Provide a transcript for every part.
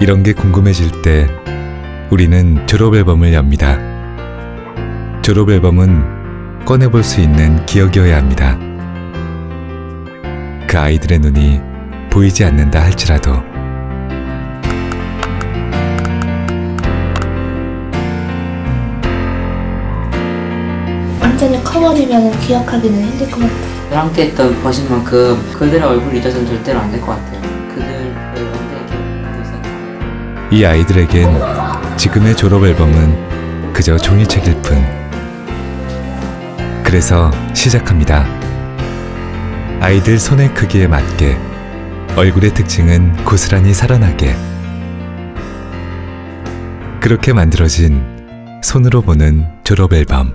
이런 게 궁금해질 때 우리는 졸업 앨범을 엽니다. 졸업 앨범은 꺼내볼 수 있는 기억이어야 합니다. 그 아이들의 눈이 보이지 않는다 할지라도 완전히 커버리면 기억하기는 힘들 것 같아요. 함께 했던 것인 만큼 그들의 얼굴을 잊어서는 절대로 안 될 것 같아요. 이 아이들에겐 지금의 졸업 앨범은 그저 종이책일 뿐. 그래서 시작합니다. 아이들 손의 크기에 맞게 얼굴의 특징은 고스란히 살아나게 그렇게 만들어진 손으로 보는 졸업 앨범.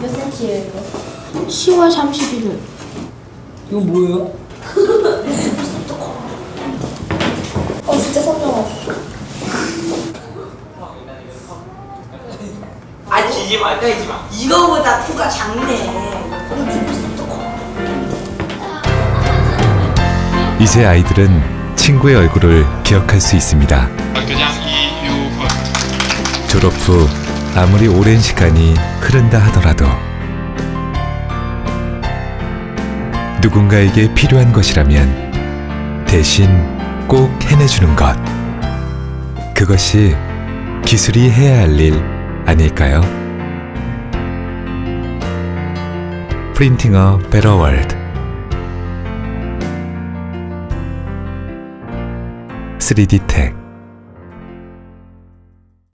몇 cm예요 이거? 10월 31일. 이거 뭐예요? 어 진짜 선명하다. 아 지지 마, 까이지 마. 이거보다 코가 작네. 이제 아이들은 친구의 얼굴을 기억할 수 있습니다. 졸업 후 아무리 오랜 시간이 흐른다 하더라도 누군가에게 필요한 것이라면 대신 꼭 해내주는 것. 그것이 기술이 해야 할 일 아닐까요? Printing a Better World 3D 텍